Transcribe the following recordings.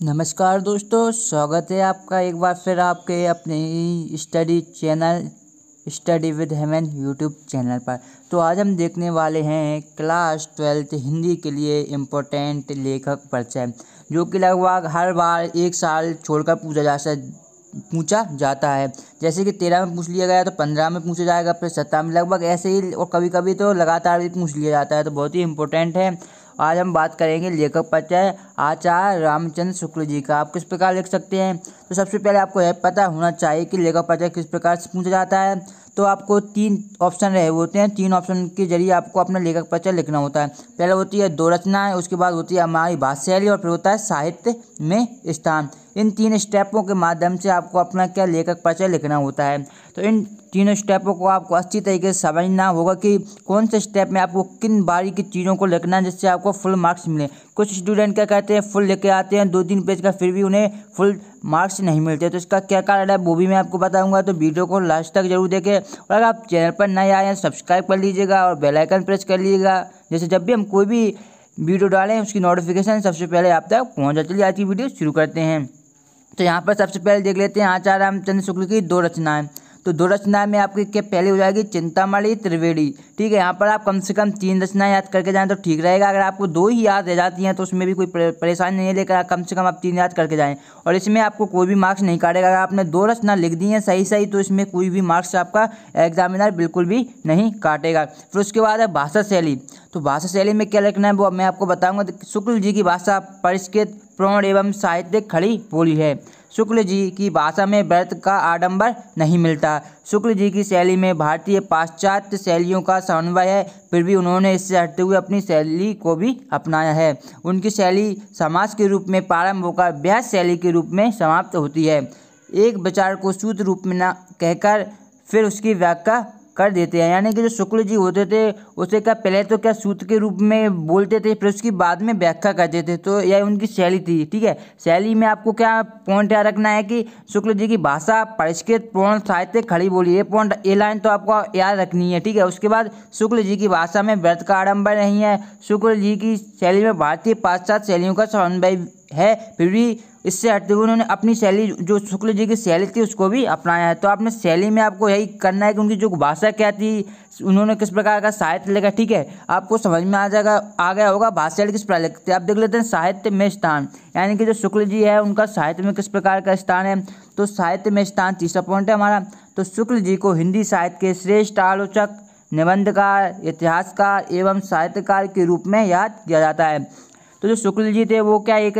नमस्कार दोस्तों, स्वागत है आपका एक बार फिर आपके अपने study channel, study with Heman YouTube channel पर। तो आज हम देखने वाले हैं क्लास ट्वेल्थ हिंदी के लिए इम्पोर्टेंट लेखक परिचय, जो कि लगभग हर बार एक साल छोड़कर पूछा जा सकता पूछा जाता है। जैसे कि तेरह में पूछ लिया गया तो पंद्रह में पूछा जाएगा, फिर सत्रह में लगभग ऐसे ही और कभी कभी तो लगातार भी पूछ लिया जाता है तो बहुत ही इंपॉर्टेंट है। आज हम बात करेंगे लेखक परिचय आचार्य रामचंद्र शुक्ल जी का। आप किस प्रकार लिख सकते हैं? तो सबसे पहले आपको यह पता होना चाहिए कि लेखक परिचय किस प्रकार से पूछा जाता है। तो आपको तीन ऑप्शन रहे होते हैं। तीन ऑप्शन के ज़रिए आपको अपना लेखक परिचय लिखना होता है। पहले होती है दो रचनाएँ, उसके बाद होती है हमारी भाषा शैली और फिर होता है साहित्य में स्थान। इन तीन स्टेपों के माध्यम से आपको अपना क्या लेखक परिचय लिखना होता है। तो इन तीनों स्टेपों को आपको अच्छी तरीके से समझना होगा कि कौन से स्टेप में आपको किन बारी की चीज़ों को लिखना है जिससे आपको फुल मार्क्स मिले। कुछ स्टूडेंट क्या कहते हैं, फुल लेके आते हैं, दो तीन पेज का फिर भी उन्हें फुल मार्क्स नहीं मिलते। तो इसका क्या कारण है, वो भी मैं आपको बताऊँगा। तो वीडियो को लास्ट तक ज़रूर देखें और अगर आप चैनल पर नए आए हैं, सब्सक्राइब कर लीजिएगा और बेलाइकन प्रेस कर लीजिएगा जैसे जब भी हम कोई भी वीडियो डालें, उसकी नोटिफिकेशन सबसे पहले आप तक पहुँच है। आज की वीडियो शुरू करते हैं। तो यहाँ पर सबसे पहले देख लेते हैं आचार्य रामचंद्र शुक्ल की दो रचनाएँ। तो दो रचनाएँ में आपकी क्या पहले हो जाएगी, चिंतामणि त्रिवेणी। ठीक है, यहाँ पर आप कम से कम तीन रचनाएँ याद करके जाएँ तो ठीक रहेगा। अगर आपको दो ही याद रह जाती हैं तो उसमें भी कोई परेशानी नहीं लेकर कम से कम आप तीन याद करके जाएँ। और इसमें आपको कोई भी मार्क्स नहीं काटेगा। अगर आपने दो रचना लिख दी हैं सही सही तो इसमें कोई भी मार्क्स आपका एग्जामिनर बिल्कुल भी नहीं काटेगा। फिर उसके बाद है भाषा शैली। तो भाषा शैली में क्या लिखना है, वो मैं आपको बताऊँगा। शुक्ल जी की भाषा परिष्कृत, प्रौढ़ एवं साहित्यिक खड़ी बोली है। शुक्ल जी की भाषा में व्रत का आडंबर नहीं मिलता। शुक्ल जी की शैली में भारतीय पाश्चात्य शैलियों का समन्वय है, फिर भी उन्होंने इससे हटते हुए अपनी शैली को भी अपनाया है। उनकी शैली समाज के रूप में, प्रारंभ होकर व्यास शैली के रूप में समाप्त होती है। एक विचार को सूत्र रूप में न कहकर फिर उसकी व्याख्या कर देते हैं। यानी कि जो शुक्ल जी होते थे, उसे क्या पहले तो क्या सूत्र के रूप में बोलते थे, फिर उसकी बाद में व्याख्या करते थे तो यह उनकी शैली थी, ठीक है? शैली में आपको क्या पॉइंट याद रखना है कि शुक्ल जी की भाषा परिष्कृत, पूर्ण साहित्य, खड़ी बोली। ये पॉइंट ये लाइन तो आपको याद रखनी है, ठीक है? उसके बाद शुक्ल जी की भाषा में व्यर्थ का आडम्बर नहीं है। शुक्ल जी की शैली में भारतीय पाश्चात्य शैलियों का समन्वय है, फिर भी इससे हटते हुए उन्होंने अपनी शैली, जो शुक्ल जी की शैली थी, उसको भी अपनाया है। तो आपने शैली में आपको यही करना है कि उनकी जो भाषा क्या थी, उन्होंने किस प्रकार का साहित्य लिखा, ठीक है? आपको समझ में आ जाएगा, आ गया होगा भाषा किस प्रकार लिखते आप देख लेते हैं साहित्य में स्थान, यानी कि जो शुक्ल जी है, उनका साहित्य में किस प्रकार का स्थान है। तो साहित्य में स्थान, तीसरा पॉइंट है हमारा। तो शुक्ल जी को हिंदी साहित्य के श्रेष्ठ आलोचक, निबंधकार, इतिहासकार एवं साहित्यकार के रूप में याद किया जाता है। तो जो शुक्ल जी थे वो क्या एक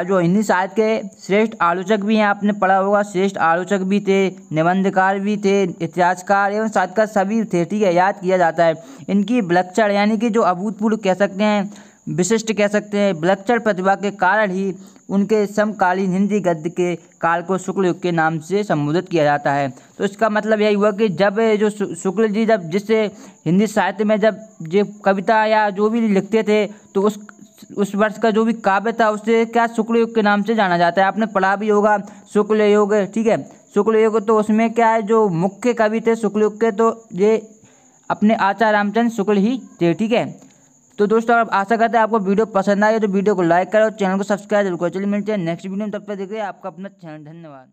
जो हिंदी साहित्य के श्रेष्ठ आलोचक भी हैं, आपने पढ़ा होगा, श्रेष्ठ आलोचक भी थे, निबंधकार भी थे, इतिहासकार एवं साहित्यकार सभी थे, ठीक है, याद किया जाता है। इनकी विलक्षण, यानी कि जो अभूतपूर्व कह सकते हैं विशिष्ट कह सकते हैं विलक्षण प्रतिभा के कारण ही उनके समकालीन हिंदी गद्य के काल को शुक्ल युग के नाम से संबोधित किया जाता है। तो इसका मतलब यही हुआ कि जब जो शुक्ल जी जब जिससे हिंदी साहित्य में जब जो कविता या जो भी लिखते थे तो उस उस वर्ष का जो भी काव्य था, उसे क्या शुक्ल युग के नाम से जाना जाता है? आपने पढ़ा भी होगा शुक्ल युग ठीक है? शुक्ल युग तो उसमें क्या है, जो मुख्य कवि थे शुक्ल युग के तो ये अपने आचार्य रामचंद्र शुक्ल ही थे, ठीक है? तो दोस्तों आप आशा करते हैं आपको वीडियो पसंद आए तो वीडियो को लाइक करो चैनल को सब्सक्राइब ज़रूर करो। चलिए मिलते हैं नेक्स्ट वीडियो में, तब तक देखिए आपका अपना चैनल, धन्यवाद।